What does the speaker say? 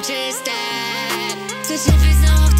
just that. Switching for.